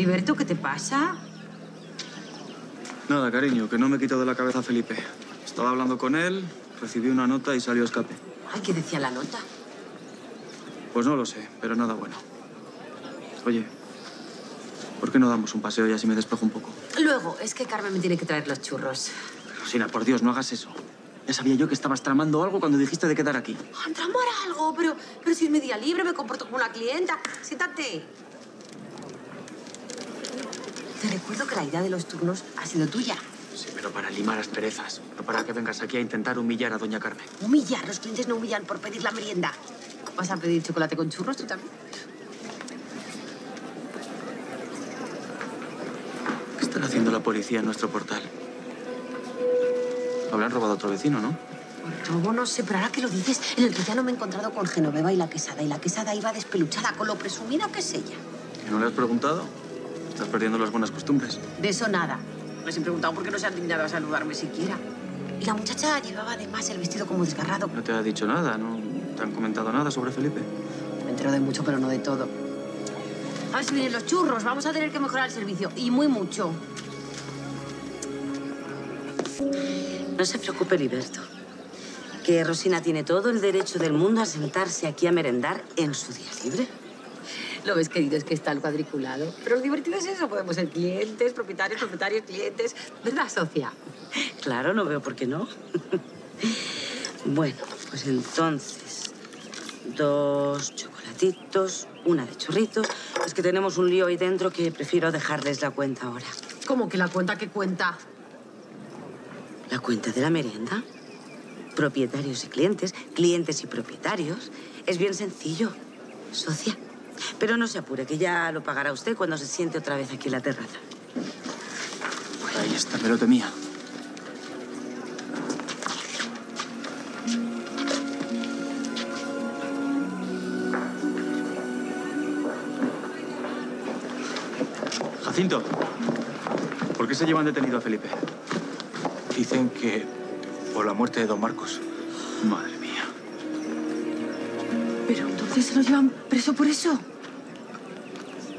Liberto, ¿qué te pasa? Nada, cariño, que no me he quitado de la cabeza a Felipe. Estaba hablando con él, recibí una nota y salió a escape. Ay, ¿qué decía la nota? Pues no lo sé, pero nada bueno. Oye, ¿por qué no damos un paseo y así me despejo un poco? Luego, es que Carmen me tiene que traer los churros. Rosina, por Dios, no hagas eso. Ya sabía yo que estabas tramando algo cuando dijiste de quedar aquí. Ah, ¿Tramar algo? Pero, pero si es mi día libre, me comporto como una clienta. Siéntate. Te recuerdo que la idea de los turnos ha sido tuya. Sí, pero para limar asperezas. No para que vengas aquí a intentar humillar a doña Carmen. Humillar. Los clientes no humillan por pedir la merienda. ¿Vas a pedir chocolate con churros tú también? ¿Qué están haciendo la policía en nuestro portal? Habrán robado a otro vecino, ¿no? Robo no sé, pero ahora que lo dices, en el rellano me he encontrado con Genoveva y la quesada. Y la quesada iba despeluchada con lo presumida que es ella. ¿Y no le has preguntado? Estás perdiendo las buenas costumbres. De eso nada. Les he preguntado por qué no se han dignado a saludarme siquiera. Y la muchacha llevaba además el vestido como desgarrado. No te ha dicho nada, ¿no? ¿Te han comentado nada sobre Felipe? Me entero de mucho, pero no de todo. A ver si vienen los churros. Vamos a tener que mejorar el servicio. Y muy mucho. No se preocupe, Liberto. Que Rosina tiene todo el derecho del mundo a sentarse aquí a merendar en su día libre. Lo ves, querido, es que está el cuadriculado. Pero lo divertido es eso. Podemos ser clientes, propietarios, propietarios, clientes. ¿Verdad, socia? Claro, no veo por qué no. bueno, pues entonces... Dos chocolatitos, una de churritos. Es que tenemos un lío ahí dentro que prefiero dejarles la cuenta ahora. ¿Cómo que la cuenta qué cuenta? ¿La cuenta de la merienda? Propietarios y clientes, clientes y propietarios. Es bien sencillo, socia. Pero no se apure, que ya lo pagará usted cuando se siente otra vez aquí en la terraza. Ahí está, me lo temía. Jacinto, ¿por qué se llevan detenido a Felipe? Dicen que por la muerte de don Marcos. Madre mía. Pero entonces se lo llevan preso por eso.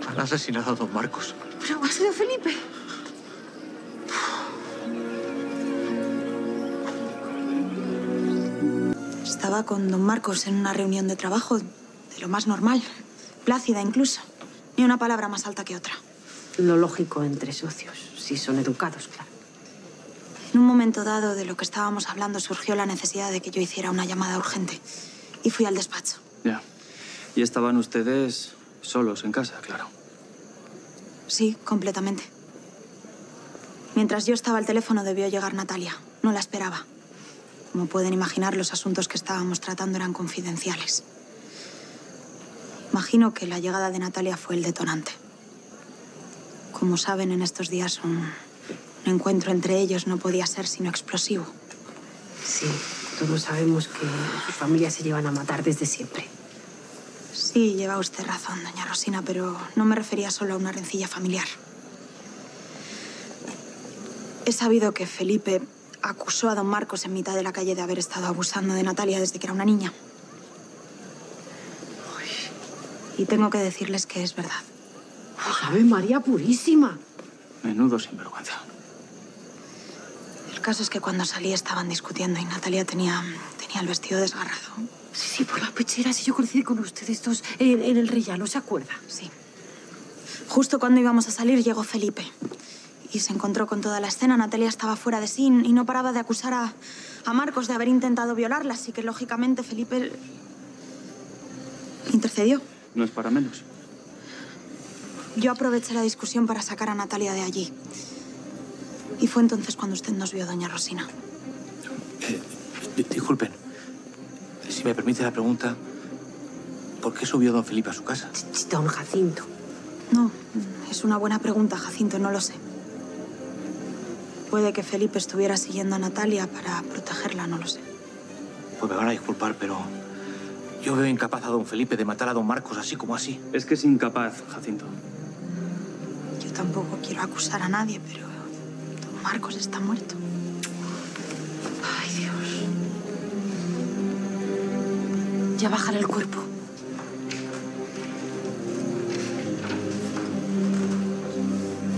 Han asesinado a don Marcos. Pero ha sido Felipe. Estaba con don Marcos en una reunión de trabajo, de lo más normal, plácida incluso. Ni una palabra más alta que otra. Lo lógico entre socios, si son educados, claro. En un momento dado de lo que estábamos hablando surgió la necesidad de que yo hiciera una llamada urgente. Y fui al despacho. Ya. Y estaban ustedes solos en casa, claro. Sí, completamente. Mientras yo estaba al teléfono debió llegar Natalia. No la esperaba. Como pueden imaginar, los asuntos que estábamos tratando eran confidenciales. Imagino que la llegada de Natalia fue el detonante. Como saben, en estos días un, un encuentro entre ellos no podía ser sino explosivo. Sí, todos sabemos que sus familias se llevan a matar desde siempre. Sí, lleva usted razón, doña Rosina, pero no me refería solo a una rencilla familiar. He sabido que Felipe acusó a don Marcos en mitad de la calle de haber estado abusando de Natalia desde que era una niña. Y tengo que decirles que es verdad. ¡Ave María Purísima! Menudo sinvergüenza. El caso es que cuando salí estaban discutiendo y Natalia tenía, tenía el vestido desgarrado. Sí, sí, por la pechera. Si yo coincidí con ustedes dos en, en el rellano, ¿se acuerda? Sí. Justo cuando íbamos a salir llegó Felipe. Y se encontró con toda la escena. Natalia estaba fuera de sí y no paraba de acusar a, a Marcos de haber intentado violarla. Así que, lógicamente, Felipe intercedió. No es para menos. Yo aproveché la discusión para sacar a Natalia de allí. Y fue entonces cuando usted nos vio, doña Rosina. Eh, di- disculpen, si me permite la pregunta, ¿por qué subió don Felipe a su casa? Don Jacinto. No, es una buena pregunta, Jacinto, no lo sé. Puede que Felipe estuviera siguiendo a Natalia para protegerla, no lo sé. Pues me van a disculpar, pero yo veo incapaz a don Felipe de matar a don Marcos así como así. Es que es incapaz, Jacinto. Yo tampoco quiero acusar a nadie, pero Marcos está muerto. Ay, Dios. Ya bajará el cuerpo.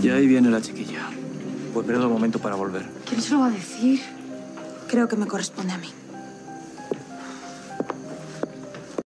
Y ahí viene la chiquilla. Pues menudo momento para volver. ¿Quién se lo va a decir? Creo que me corresponde a mí.